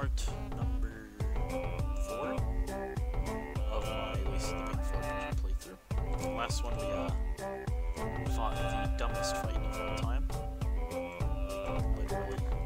part number four of my Wasted the Big Four playthrough. The last one we uh, fought the dumbest fight of all time. Literally.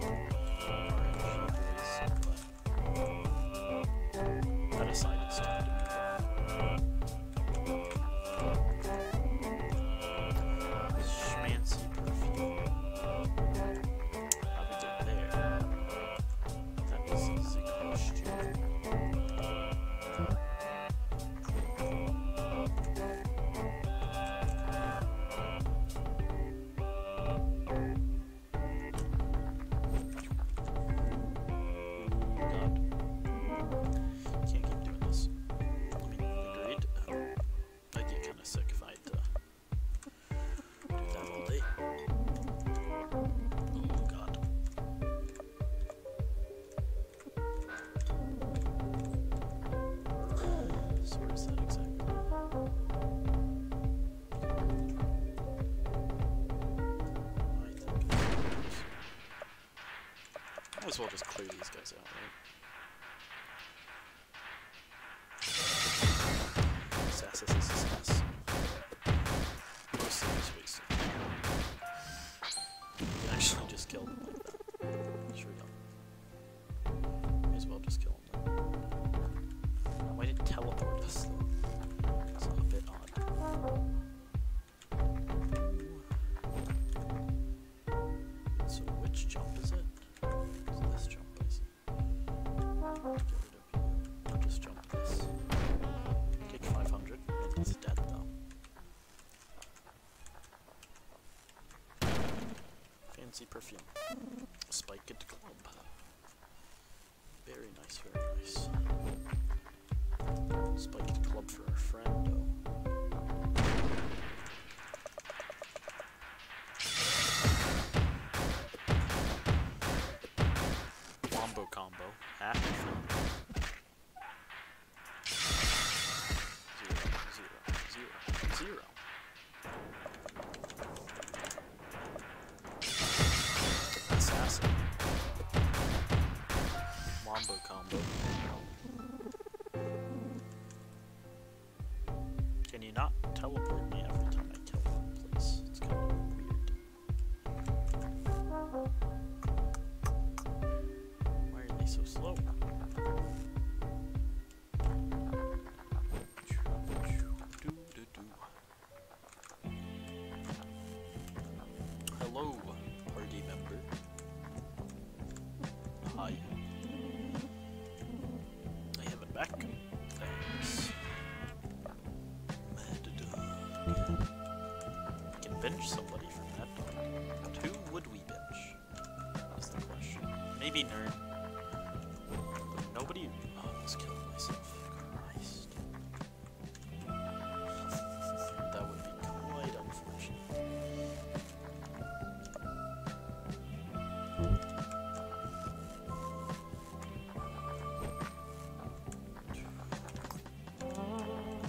as well just clear these guys out, right? Sass, sass, sass, Most of these ways. You actually just kill them. Sure we go. May as well just kill them. Why did teleport us though? fancy perfume. Spike at the club. Very nice, very nice. Spike at the club for our friend.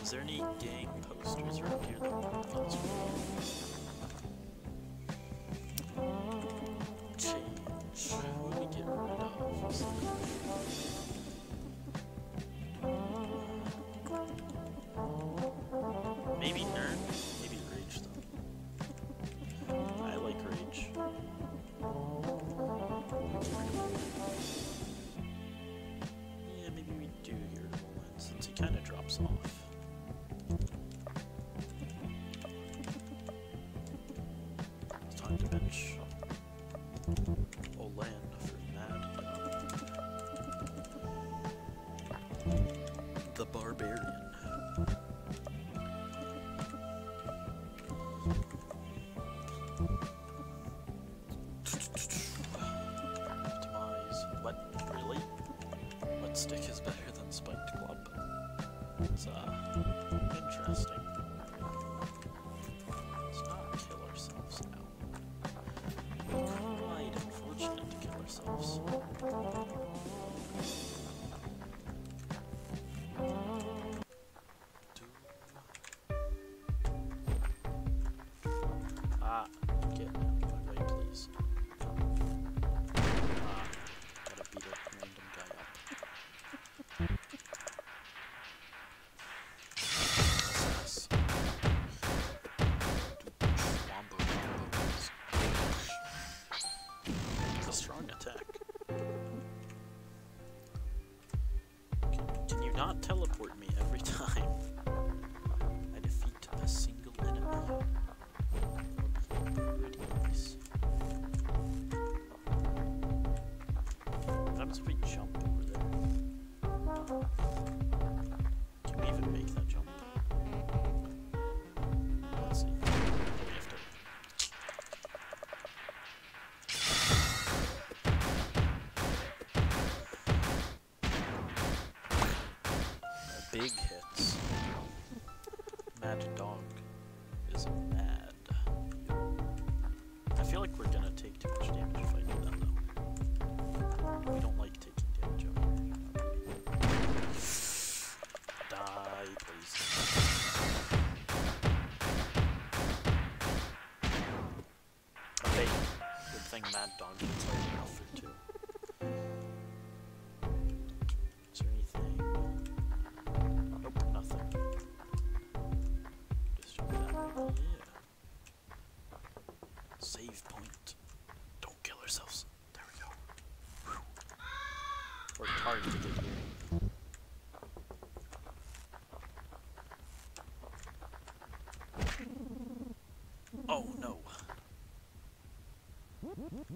Is there any gang posters around here? ourselves.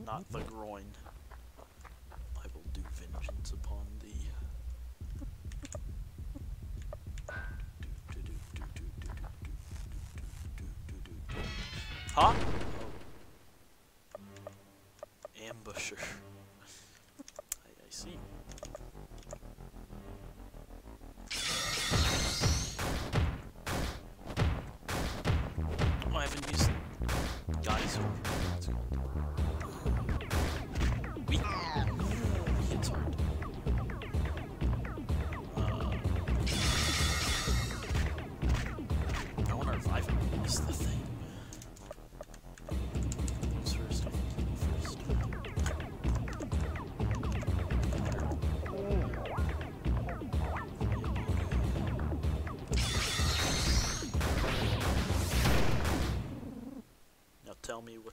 Not the groin. I will do vengeance upon thee. Huh?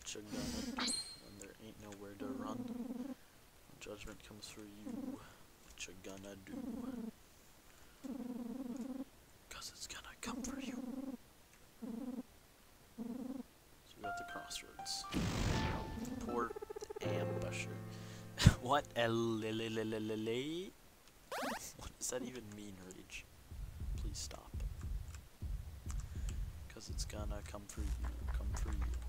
Tell me what you're gonna do when there ain't nowhere to run. Judgment comes for you, what you gonna do? Cause it's gonna come for you. So we got the crossroads. Poor ambusher. what a li- li- li- li- li- li- What does that even mean, Rage? Please stop. Cause it's gonna come for you, come for you.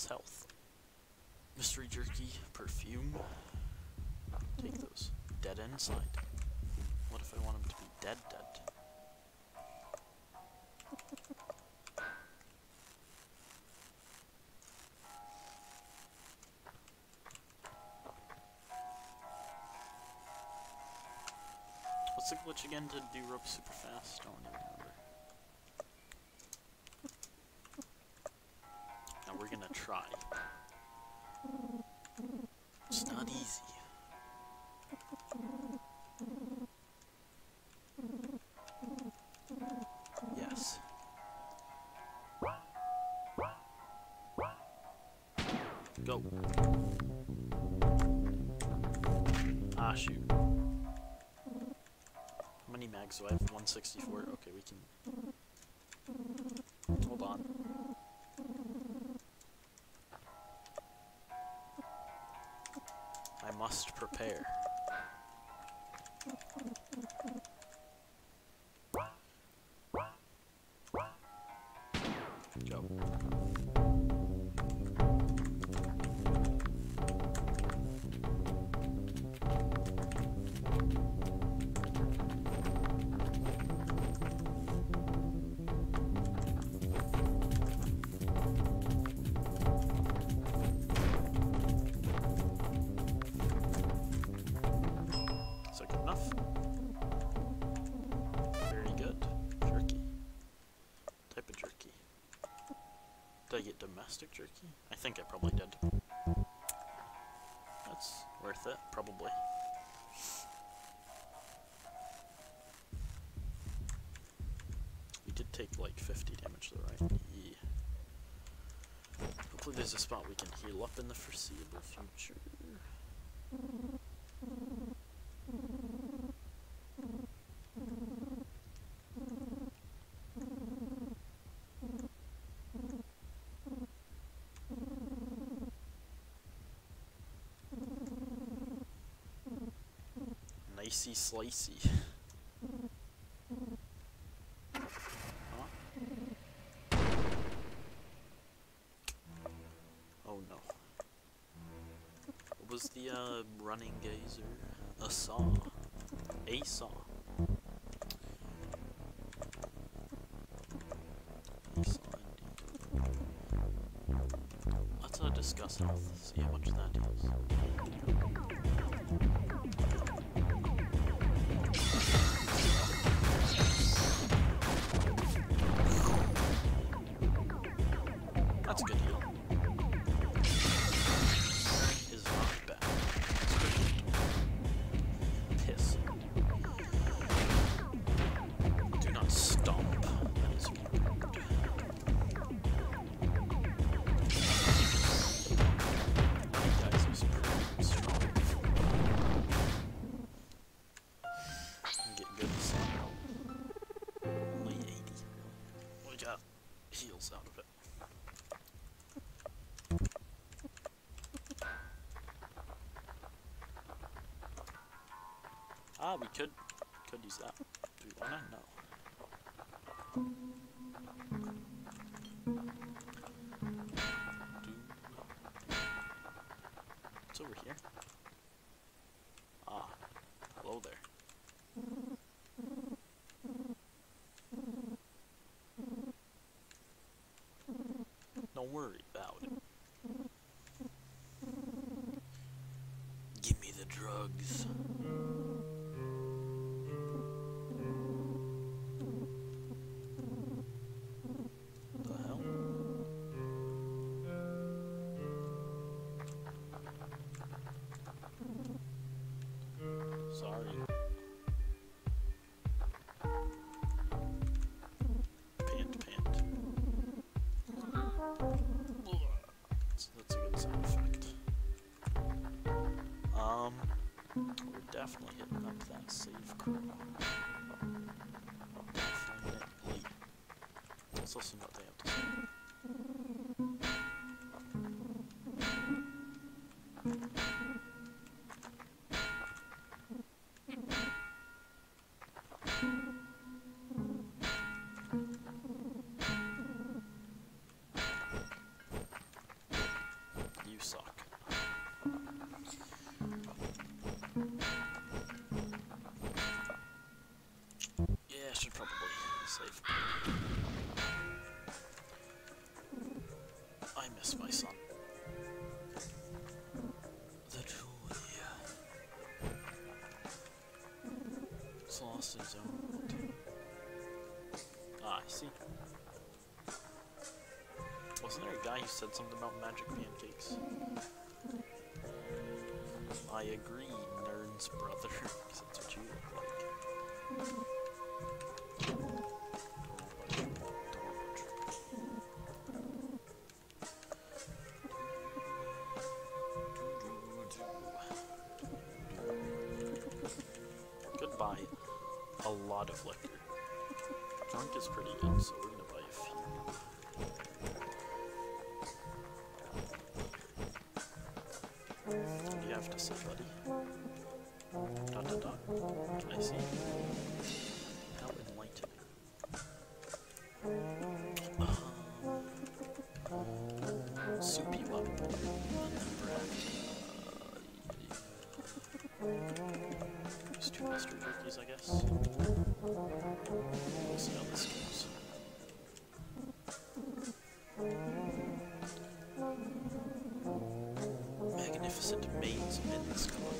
Discuss health. Mystery jerky, perfume. Take mm-hmm. those. Dead End inside. What if I want him to be dead dead? What's the glitch again to do rope super fast? Oh, I don't even remember. Try. It's not easy. Yes. Go. Ah, shoot. How many mags do I have? 164. Okay, we can. Hold on. Must I get domestic jerky? I think I probably did. That's worth it, probably. We did take like 50 damage though, right? Yeah. Hopefully there's a spot we can heal up in the foreseeable future. Slicey. Huh? Oh no. What was the uh, running gazer? A saw. A saw. Let's uh, discuss health, see how much that is. Use that. Do we wanna? No. It's over here. Ah, hello there. Don't worry about it. We're definitely hitting up that save crow. Definitely. Let's listen save. I miss my son. The joy. It's lost his own. Ah, I see. Wasn't there a guy who said something about magic pancakes? I agree, Nern's brother, 'cause that's what you look like. Liquor. Drunk is pretty good, so we're gonna buy a few. What do you have to say, buddy? Dot dot dot. Can I see? How enlightening. Um, soupy. Uh, use two mustard jerkies, I guess. We'll see how this. Magnificent Club.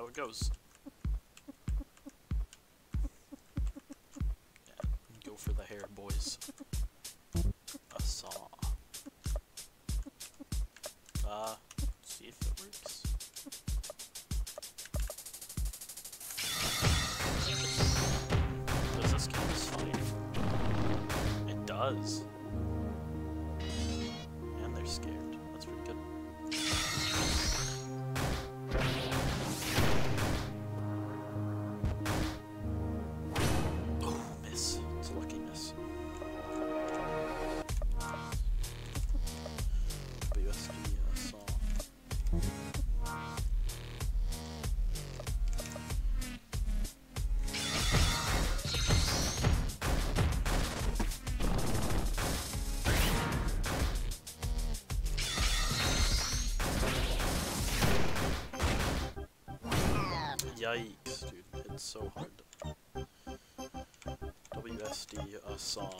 How it goes. Yeah, go for the hair, boys. A saw. Uh, see if it works. Does this count as fire? It does. And they're scared. So hard. WSD uh, saw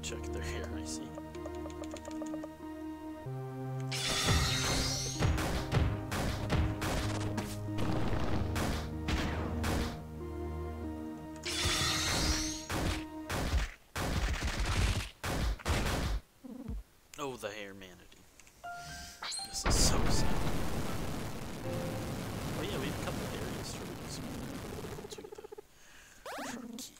Checked their hair, I see. Oh, the hair manatee. This is so sad. Oh yeah, we have a couple areas to release to the turkeys.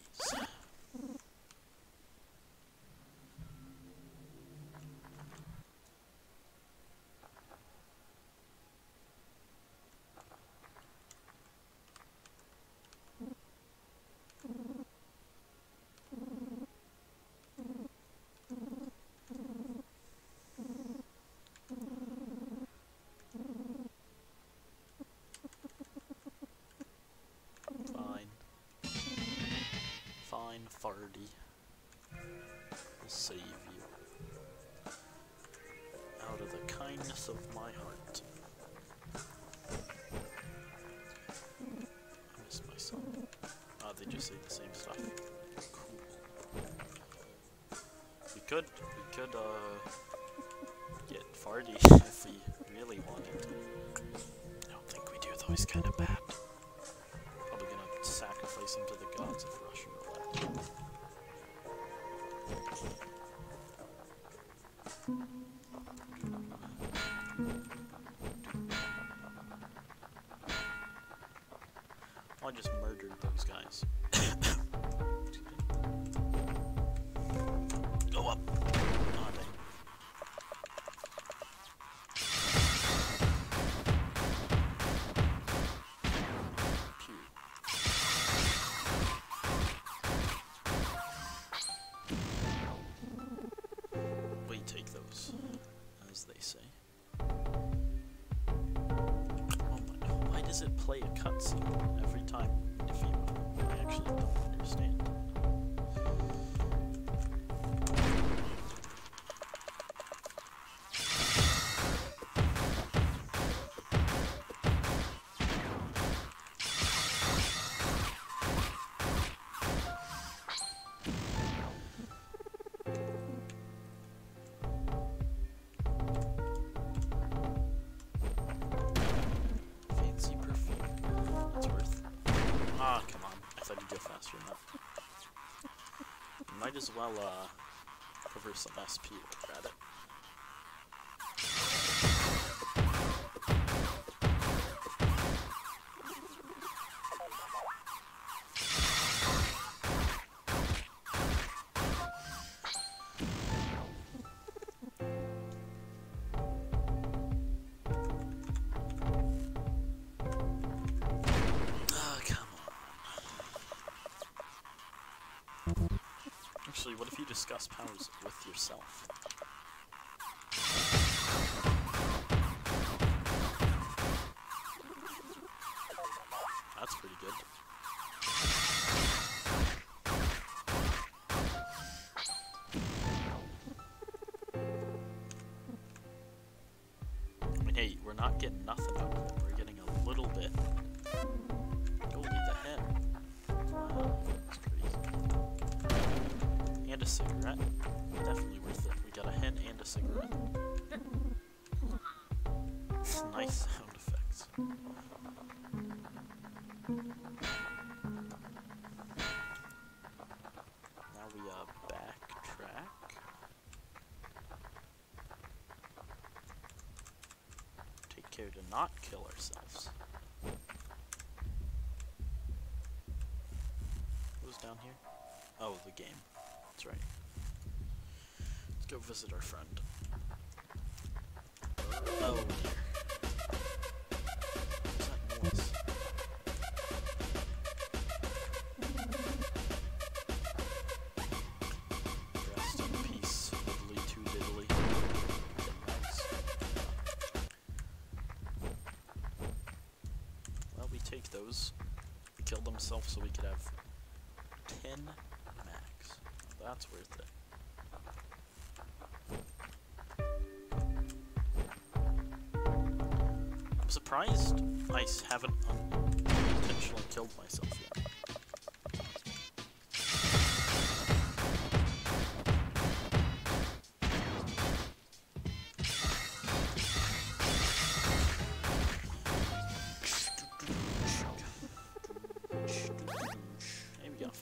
Fine. Fardy. I'll save you. Out of the kindness of my heart. I miss my son. Oh, they just say the same stuff. Cool. We could, we could, uh, get Fardy if we really wanted to. I don't think we do though, he's kinda bad. Probably gonna sacrifice him to the I just murdered those guys. Play a cutscene every time if you actually don't understand. Go faster that. Might as well, uh, cover some SP nice sound effects. Now we uh backtrack. Take care to not kill ourselves. Who's down here? Oh, the game. That's right. Let's go visit our friend. Oh dear. So we could have 10 max. That's worth it. I'm surprised I haven't unintentionally killed myself yet.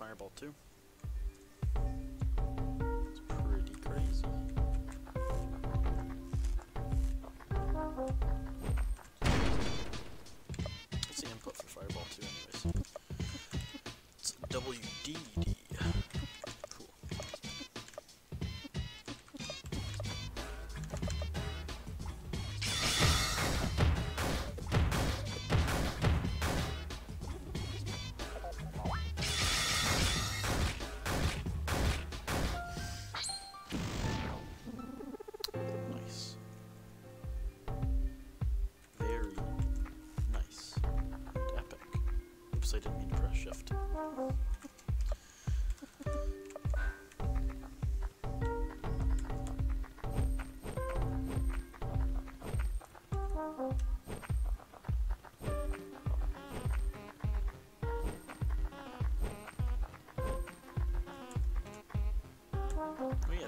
Fireball too. It's pretty crazy. What's the input for fireball two, anyways? It's WDD.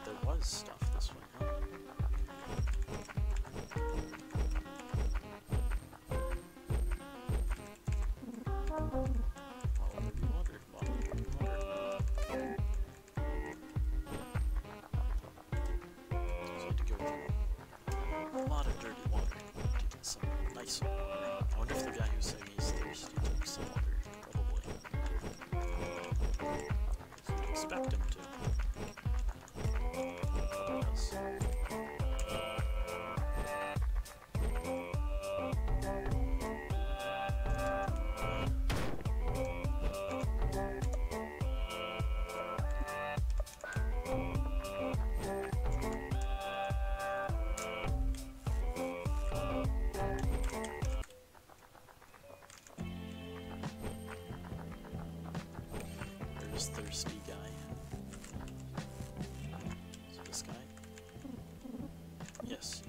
There was stuff thirsty guy. Is it this guy? Yes.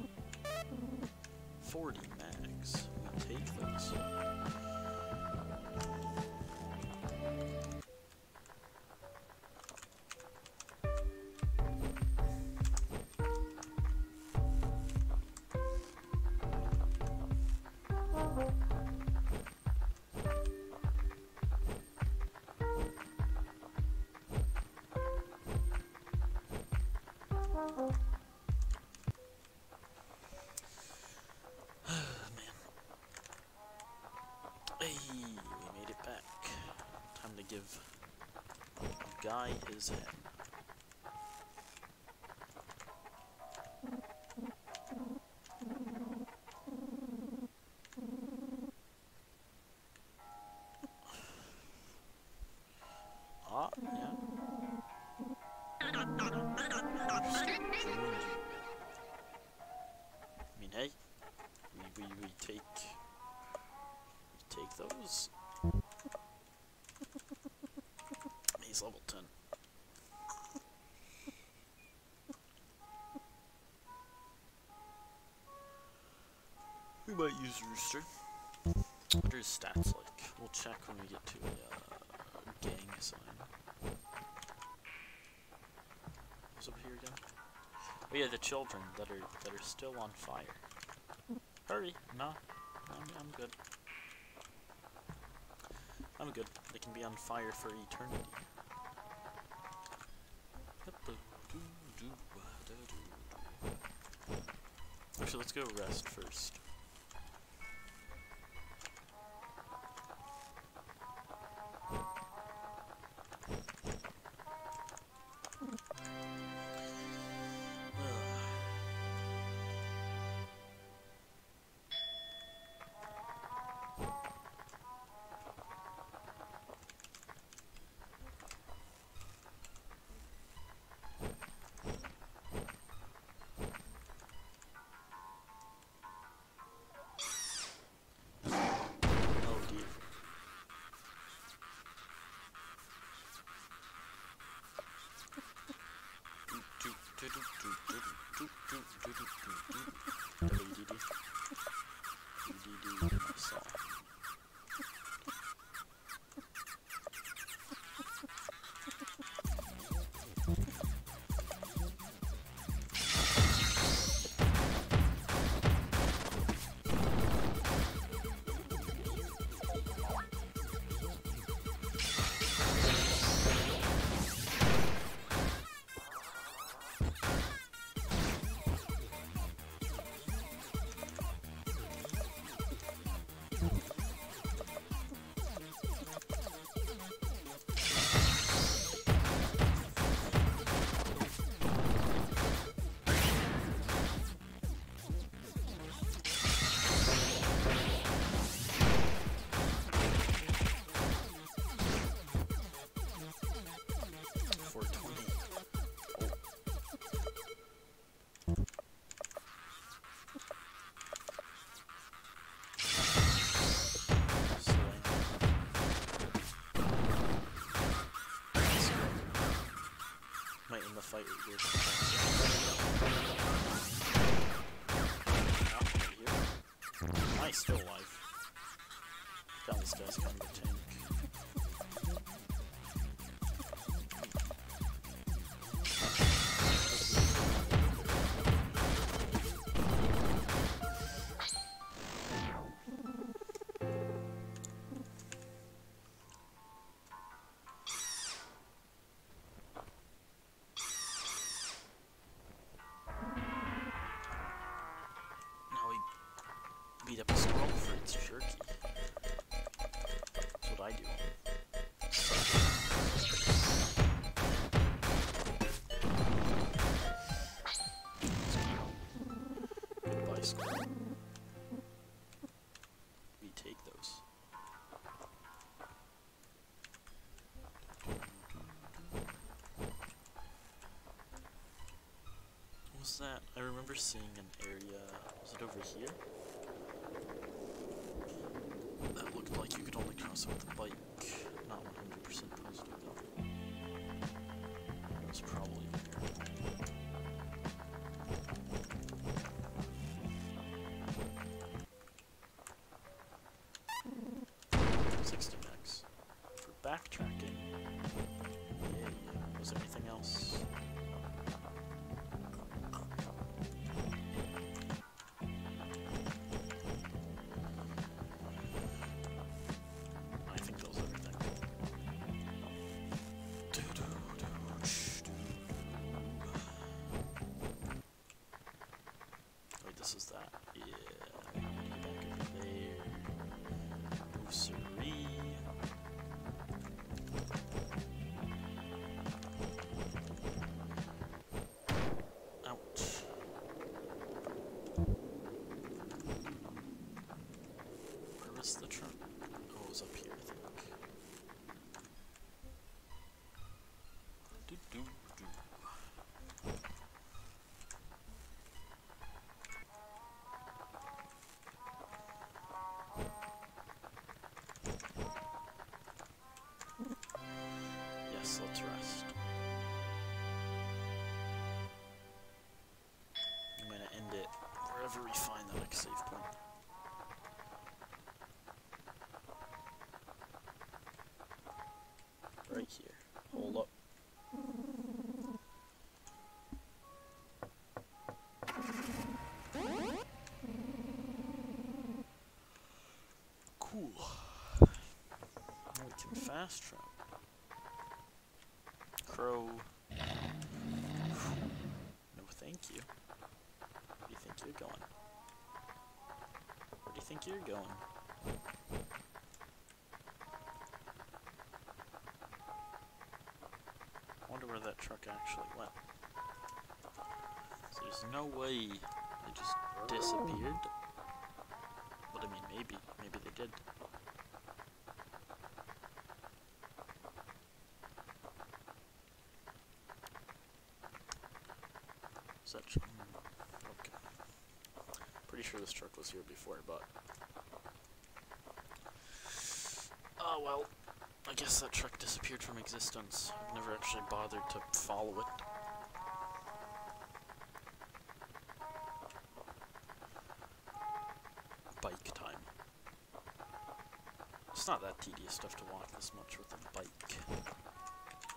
40 give a guy his head. He's level 10. We might use Rooster. What are his stats like? We'll check when we get to a uh, gang sign. What's up here again? Oh yeah, the children that are that are still on fire. Hurry! No, I'm I'm good. I'm good. They can be on fire for eternity. Actually, let's go rest first. For fight right here. Nice, still alive. God, this guy's kind that? I remember seeing an area. Was it over here? We find the next save point. Right here. Hold up. Cool. Now we can fast travel. Crow. Think you're going? Wonder where that truck actually went. So there's no way they just disappeared. But I mean, maybe, maybe they did. Such. Pretty sure this truck was here before, but. Oh well. I guess that truck disappeared from existence. I've never actually bothered to follow it. Bike time. It's not that tedious stuff to walk this much with a bike.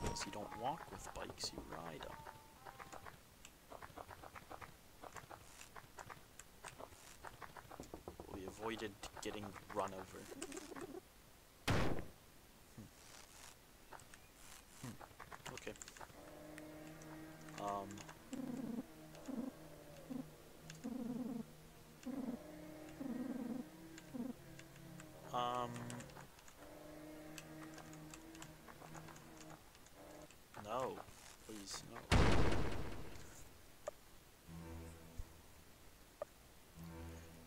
Because you don't walk with bikes, you ride them. We avoided getting run over. Hmm. Hmm. Okay. Um. Um. No. Please, no.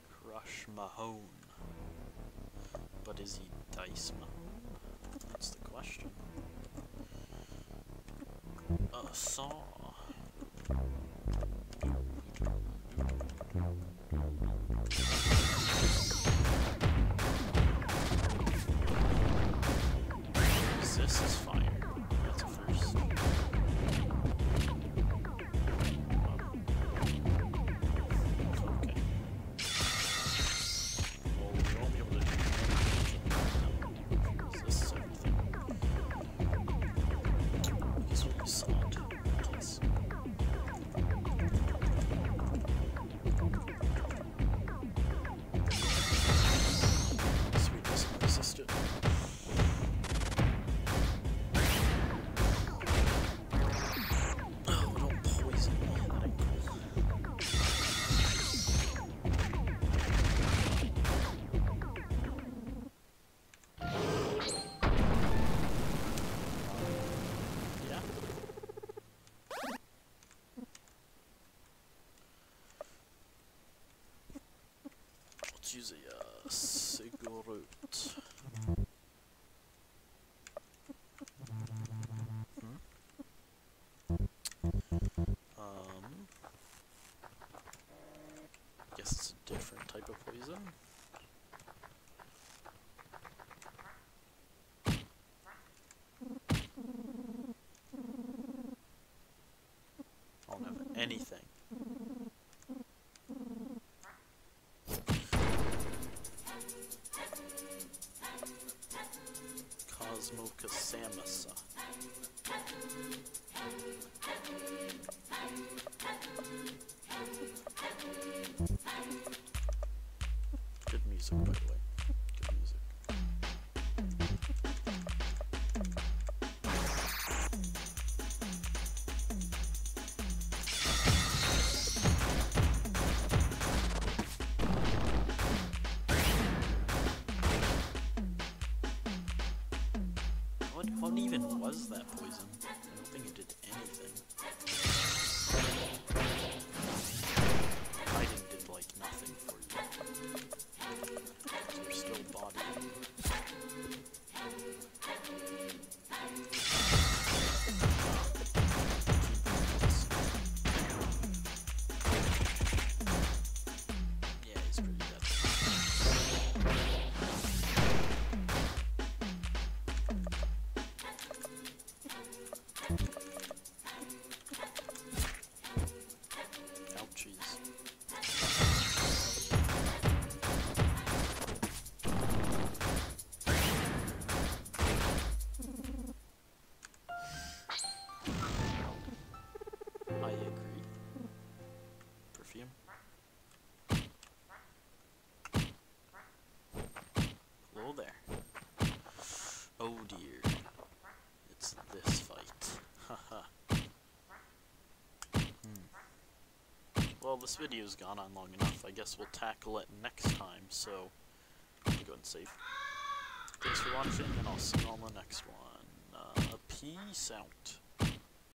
Crush Mahone. Mahone? That's the question. Uh, A dangereux. Oh dear. It's this fight. Haha. hmm. Well, this video's gone on long enough. I guess we'll tackle it next time, so... Go and save. Thanks for watching, and I'll see you on the next one. Uh, peace out.